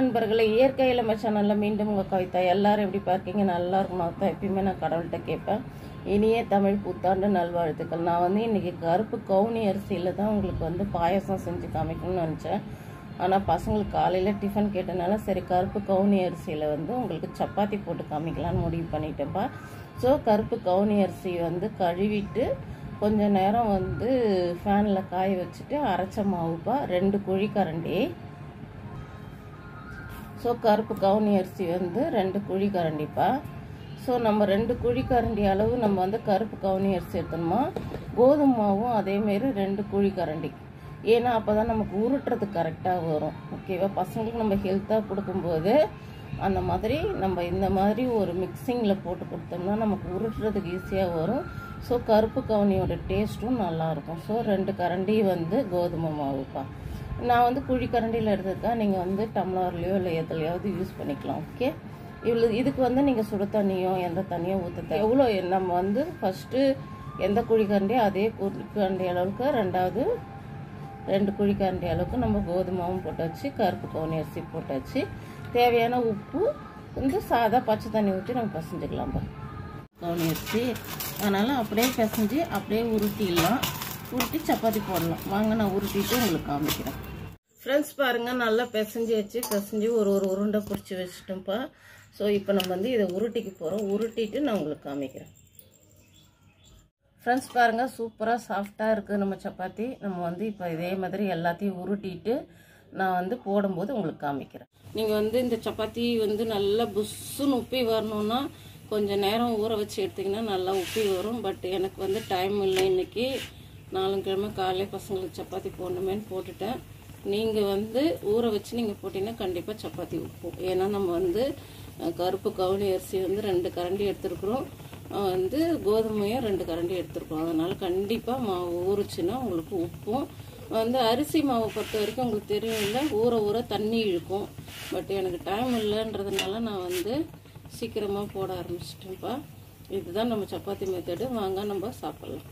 நண்பர்களை இயற்கை இளமை சேனலில் மீண்டும் உங்கள் கவிதா எல்லாரும் எப்படி பார்க்கீங்க? நல்லா இருக்கணும் தான் எப்பயுமே நான் கடவுள்கிட்ட கேட்பேன். இனிய தமிழ் புத்தாண்டு நல்வாழ்த்துக்கள். நான் வந்து இன்றைக்கி கருப்பு கவுனி அரிசியில் தான் உங்களுக்கு வந்து பாயசம் செஞ்சு காமிக்கணும்னு நினச்சேன். ஆனால் பசங்களுக்கு காலையில் டிஃபன் கேட்டனால சரி கருப்பு கவுனி அரிசியில் வந்து உங்களுக்கு சப்பாத்தி போட்டு காமிக்கலான்னு முடிவு பண்ணிட்டேன்ப்பா ஸோ கருப்பு கவுனி அரிசி வந்து கழுவிட்டு கொஞ்சம் நேரம் வந்து ஃபேனில் காய வச்சுட்டு அரைச்ச மாவுப்பா ரெண்டு குழிக்கரண்டி ஸோ கருப்பு கவுனி அரிசி வந்து ரெண்டு குழி கரண்டிப்பா. ஸோ நம்ம ரெண்டு குழி கரண்டி அளவு நம்ம வந்து கருப்பு கவுனி அரிசி எடுத்தோம்னா கோதுமை மாவும் அதேமாரி ரெண்டு குழி கரண்டி. ஏன்னா அப்போ தான் நமக்கு உருட்டுறதுக்கு கரெக்டாக வரும். ஓகேவா பசங்களுக்கு நம்ம ஹெல்த்தாக கொடுக்கும்போது அந்த மாதிரி நம்ம இந்த மாதிரி ஒரு மிக்சிங்கில் போட்டு கொடுத்தோம்னா நமக்கு உருட்டுறதுக்கு ஈஸியாக வரும். ஸோ கருப்பு கவுனியோட டேஸ்ட்டும் நல்லாயிருக்கும் ஸோ ரெண்டு கரண்டி வந்து கோதுமை மாவுப்பா. நான் வந்து குழிக்கரண்டியில் எடுத்துருக்கேன் நீங்கள் வந்து டம்ளர்லையோ இல்லை எதுலையாவது யூஸ் பண்ணிக்கலாம் ஓகே இவ்வளோ இதுக்கு வந்து நீங்கள் சுடு தண்ணியோ எந்த தண்ணியோ ஊற்ற எவ்வளோ நம்ம வந்து ஃபஸ்ட்டு எந்த குழிக்கரண்டியோ அதே குழிக்கரண்டி அளவுக்கு ரெண்டாவது ரெண்டு குழி கரண்டி அளவுக்கு நம்ம கோதுமாவும் போட்டாச்சு கருப்பு கவுனி அரிசி போட்டாச்சு தேவையான உப்பு வந்து சாதா பச்சை தண்ணி ஊற்றி நம்ம பசஞ்சுக்கலாம்ப்பா கவுனி அரிசி. அதனால் அப்படியே பிசைஞ்சு அப்படியே உருட்டிடலாம். உருட்டி சப்பாத்தி போடலாம். வாங்க நான் உருட்டிட்டு உங்களுக்கு காமிக்கிறேன். ஃப்ரெண்ட்ஸ் பாருங்கள் நல்லா பிசைஞ்சு வச்சு பிசைஞ்சு ஒரு ஒரு உருண்டை பிடிச்சி வச்சுட்டோம்ப்பா. ஸோ இப்போ நம்ம வந்து இதை உருட்டிக்கு போகிறோம் உருட்டிட்டு நான் உங்களுக்கு காமிக்கிறேன். ஃப்ரெண்ட்ஸ் பாருங்கள் சூப்பராக சாஃப்டாக இருக்குது நம்ம சப்பாத்தி. நம்ம வந்து இப்போ இதே மாதிரி எல்லாத்தையும் உருட்டிட்டு நான் வந்து போடும்போது உங்களுக்கு காமிக்கிறேன். நீங்கள் வந்து இந்த சப்பாத்தி வந்து நல்லா புஷ்ஷுன்னு உப்பி வரணும்னா கொஞ்சம் நேரம் ஊற வச்சு எடுத்திங்கன்னா நல்லா உப்பி வரும். பட் எனக்கு வந்து டைம் இல்லை இன்றைக்கி நாலுங்கிழமை காலையில் பசங்களுக்கு சப்பாத்தி போடணுமேன்னு போட்டுட்டேன். நீங்கள் வந்து ஊற வச்சு நீங்கள் போட்டிங்கன்னா கண்டிப்பாக சப்பாத்தி உப்பும். ஏன்னா நம்ம வந்து கருப்பு கவுனி அரிசி வந்து ரெண்டு கரண்டி எடுத்துருக்குறோம். வந்து கோதுமையும் ரெண்டு கரண்டி எடுத்துருக்கோம் அதனால் கண்டிப்பாக மாவு ஊறுச்சுன்னா உங்களுக்கு உப்பும். வந்து அரிசி மாவை பொறுத்த வரைக்கும் உங்களுக்கு தெரியும் இல்லை ஊற ஊற தண்ணி இழுக்கும். பட் எனக்கு டைம் இல்லைன்றதுனால நான் வந்து சீக்கிரமாக போட ஆரம்பிச்சிட்டேன்ப்பா. இதுதான் நம்ம சப்பாத்தி மெத்தடு வாங்க நம்ம சாப்பிட்லாம்.